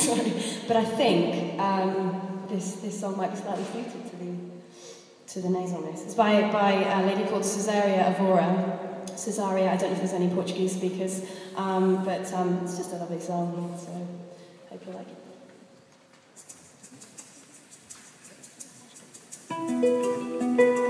sorry. But I think um, this, this song might be slightly suited to the, to the nasalness. It's by, by a lady called Cesaria Avora. Cesaria, I don't know if there's any Portuguese speakers, um, but um, it's just a lovely song, so hope you like it. Thank you.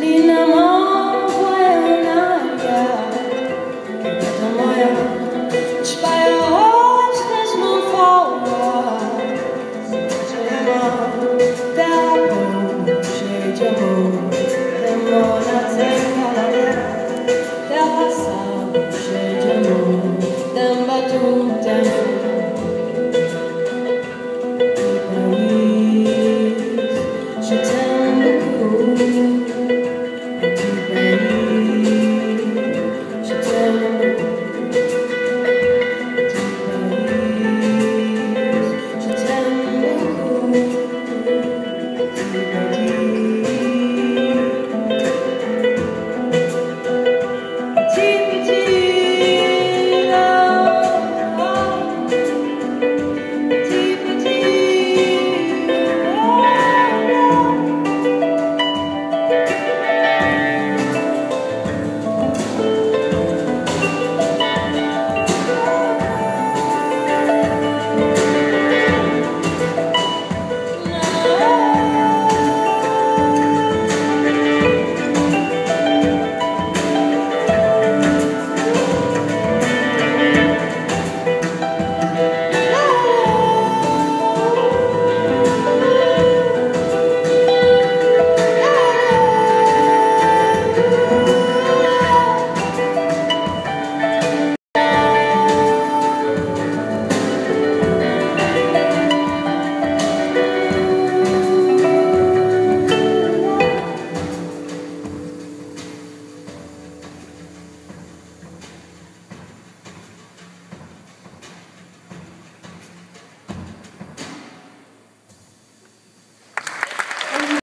Lina to be